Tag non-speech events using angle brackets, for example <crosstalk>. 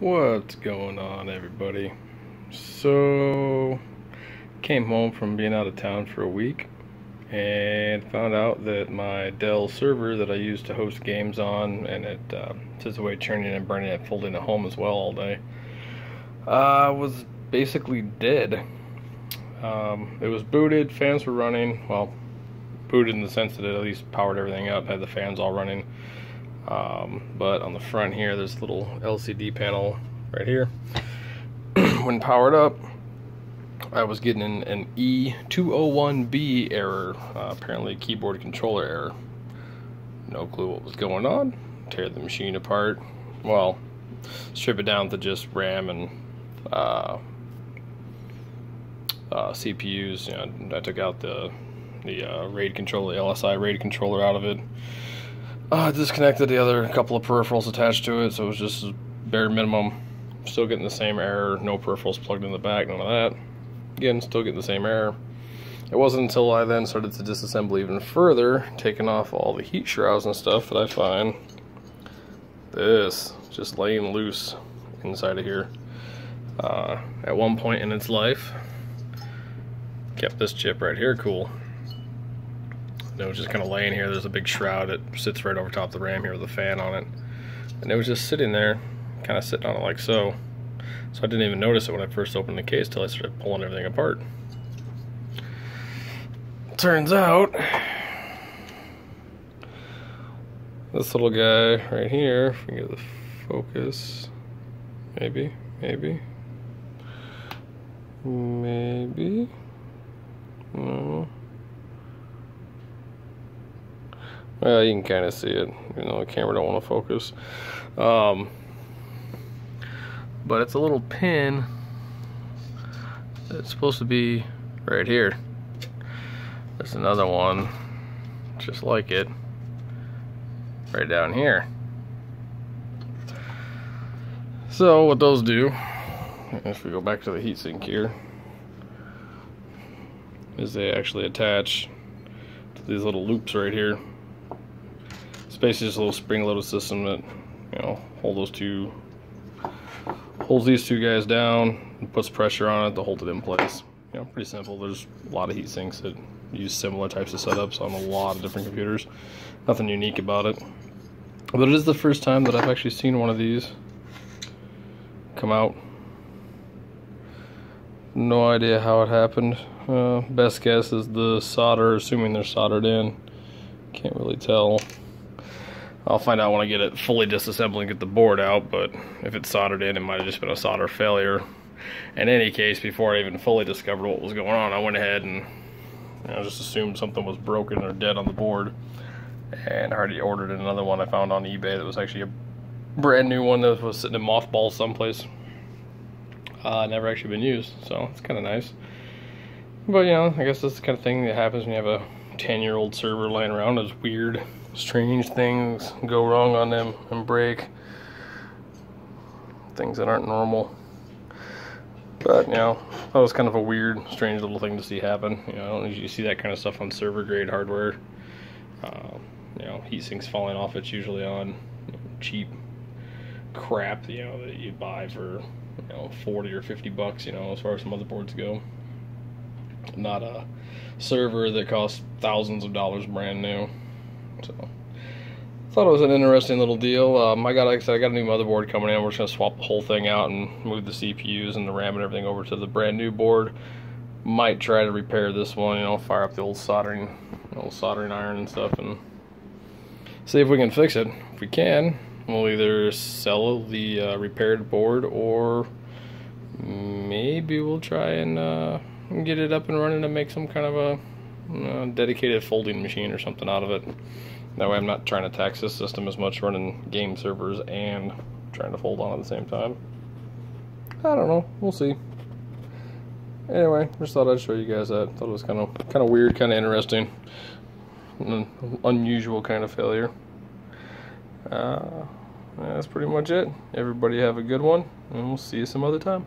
What's going on, everybody? So, came home from being out of town for a week and found out that my Dell server that I use to host games on, and it uh, sits away churning and burning and folding at home as well all day, uh, was basically dead. Um, it was booted, fans were running, well, booted in the sense that it at least powered everything up, had the fans all running um, but on the front here, there's a little LCD panel right here. <clears throat> when powered up, I was getting an, an E201B error, uh, apparently keyboard controller error. No clue what was going on. Tear the machine apart. Well, strip it down to just RAM and uh, uh, CPUs. You know, I took out the the uh, RAID controller, the LSI RAID controller out of it. Uh, disconnected the other couple of peripherals attached to it, so it was just bare minimum. Still getting the same error, no peripherals plugged in the back, none of that. Again, still getting the same error. It wasn't until I then started to disassemble even further, taking off all the heat shrouds and stuff, that I find this just laying loose inside of here. Uh, at one point in its life, kept this chip right here cool it was just kind of laying here. There's a big shroud that sits right over top of the RAM here with a fan on it. And it was just sitting there, kind of sitting on it like so. So I didn't even notice it when I first opened the case till I started pulling everything apart. Turns out, this little guy right here, if we get the focus, maybe, maybe, maybe, no. Well, you can kind of see it. You know, the camera don't want to focus. Um, but it's a little pin It's supposed to be right here. There's another one just like it right down here. So what those do, if we go back to the heatsink here, is they actually attach to these little loops right here basically just a little spring-loaded system that, you know, hold those two, holds these two guys down and puts pressure on it to hold it in place. You know, pretty simple. There's a lot of heat sinks that use similar types of setups on a lot of different computers. Nothing unique about it. But it is the first time that I've actually seen one of these come out. No idea how it happened. Uh, best guess is the solder, assuming they're soldered in. Can't really tell. I'll find out when I get it fully disassembled and get the board out, but if it's soldered in, it might have just been a solder failure. In any case, before I even fully discovered what was going on, I went ahead and you know, just assumed something was broken or dead on the board. And I already ordered another one I found on eBay that was actually a brand new one that was sitting in mothballs someplace. Uh, never actually been used, so it's kind of nice. But, you know, I guess that's the kind of thing that happens when you have a 10 year old server laying around. It's weird strange things go wrong on them and break. Things that aren't normal. But, you know, that was kind of a weird, strange little thing to see happen. You know, you see that kind of stuff on server grade hardware. Uh, you know, heat sinks falling off, it's usually on cheap crap, you know, that you buy for, you know, 40 or 50 bucks, you know, as far as some motherboards go. Not a server that costs thousands of dollars brand new. So thought it was an interesting little deal. Um, I got, like I said, I got a new motherboard coming in. We're just gonna swap the whole thing out and move the CPUs and the RAM and everything over to the brand new board. Might try to repair this one, you know, fire up the old soldering, old soldering iron and stuff, and see if we can fix it. If we can, we'll either sell the uh, repaired board or maybe we'll try and uh, get it up and running and make some kind of a uh, dedicated folding machine or something out of it. That way I'm not trying to tax this system as much running game servers and trying to fold on at the same time. I don't know. We'll see. Anyway, just thought I'd show you guys that. Thought it was kind of kind of weird, kind of interesting, unusual kind of failure. Uh, that's pretty much it. Everybody have a good one, and we'll see you some other time.